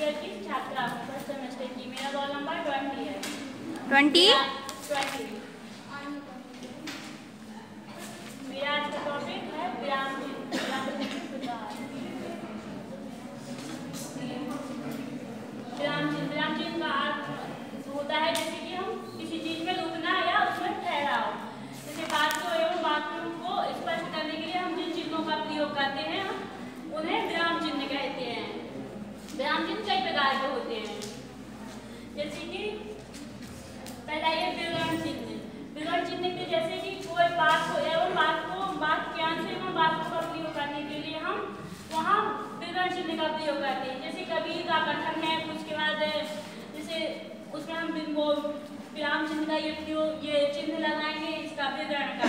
Year की छात्रा first semester की मेरा रोल नंबर ट्वेंटी है ट्वेंटी मेरा आज का टॉपिक है विराम चिन्ह विराम चिन्ह का अर्थ होता है जैसे कि हम किसी चीज़ में रुकना या उसमें ठहराव जैसे बात को एवं वाक्यों को स्पष्ट करने के लिए हम जिन चिन्हों का प्रयोग करते हैं उन्हें विराम चिन्ह कहते हैं विराम चिन्ह कई प्रकार के होते हैं जैसे कि पहला ये विवरण चिन्ह चिन्ह के जैसे कि कोई बात को एवं बात को, बात ज्ञान से एवं बात का प्रयोग करने के लिए हम वहाँ विवरण चिन्ह का प्रयोग करते हैं। जैसे कभी का कथन है, उसके बाद, जैसे उसमें हम विराम चिन्ह का ये प्रयोग, ये चिन्ह लगाएँगे इसका विवरण का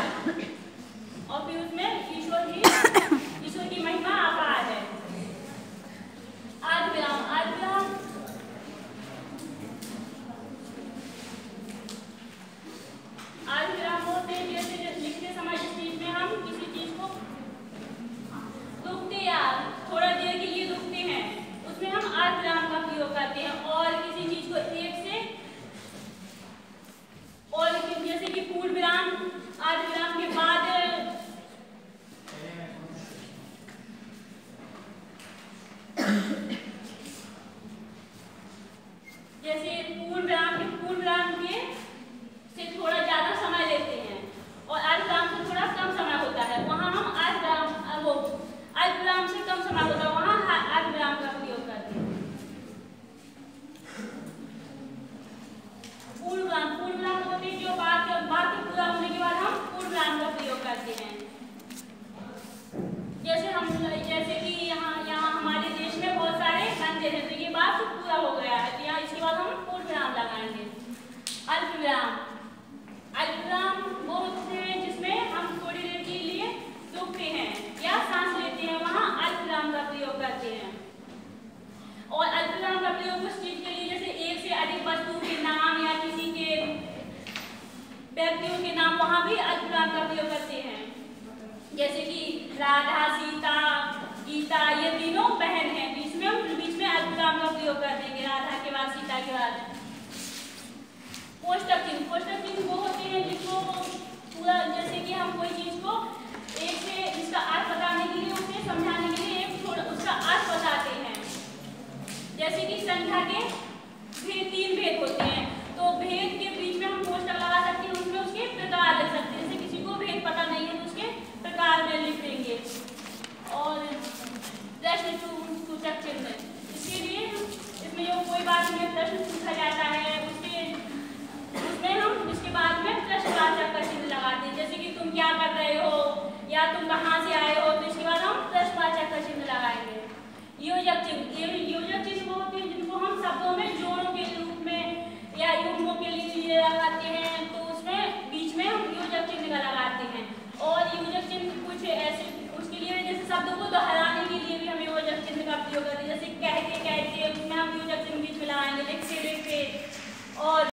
और फिर उसमें ईश्वर की ईश्वर की महिमा अपार है आज विराम आज विराम आज विराम होते हैं जैसे लिखते समय जिस चीज़ में हम किसी चीज़ को रुकते या थोड़ा देर के लिए रुकते हैं उसमें हम आज विराम का प्रयोग करते हैं और किसी चीज़ को एक से और जैसे कि पूर्ण विराम आज विराम के बाद जैसे पूर्ण विराम के पूर्ण विराम के से थोड़ा ज़्यादा समय लेते हैं और अर्ध विराम से थोड़ा कम समय होता है वहाँ हम अर्ध विराम वो अर्ध विराम से कम समय होता है वहाँ अर्ध विराम का प्रयोग करते हैं पूर्ण विराम पूर्ण विराम होते हैं जो बात वाक्य पूरा होने के बाद हम पूर्ण विराम का प्रयोग करते हैं जैसे हम जैसे कि यहाँ यहाँ हमारे देश में बहुत सारे मंदिर हैं तो ये बात तो पूरा हो गया है तो यहाँ इसके बाद हम पूर्ण विराम लगाएँगे अल्प विराम। अल्प विराम वो होते हैं जिसमें हम थोड़ी देर के लिए रुकते हैं या सांस लेते हैं, वहाँ अल्प विराम का प्रयोग करते हैं। और अल्प विराम का प्रयोग उस चीज़ के लिए जैसे एक से अधिक वस्तु के नाम या किसी के व्यक्तियों के नाम, वहाँ भी अल्प विराम का प्रयोग करते हैं। जैसे कि राधा, सीता, गीता, ये तीनों बहन हैं, बीच में बीच में अल्पविराम का प्रयोग कर देंगे, राधा के बाद सीता के बाद। पोस्टक चिन्ह पोस्टक चिन्ह वो होते हैं जिसको पूरा जैसे कि हम कोई चीज़ को एक से इसका अर्थ बताने के लिए उसे समझाने के लिए एक थोड़ा उसका अर्थ बताते हैं। जैसे कि संख्या के भेद, तीन भेद होते हैं। तो भेद के बीच में हम पोस्टक लगा सकते हैं, उसमें उसके प्रकार लिख सकते हैं। जैसे किसी को भेद पता नहीं है तो उसके प्रकार में लिख देंगे। और प्रश्न सूचक चिन्ह। इसके लिए इसमें जो कोई बात में प्रश्न पूछा जाता है उसके उसमें हम इसके बाद में प्रश्नवाचक का चिन्ह लगाते हैं जैसे कि तुम क्या कर रहे हो या तुम कहाँ से आए हो? तो इसके बाद हम प्रश्नवाचक का चिन्ह लगाएँगे। योजक चिन्ह। योजक चिन्ह होते हैं जिनको हम शब्दों में जोड़ों के रूप में या युग्मों के लिए लगाते हैं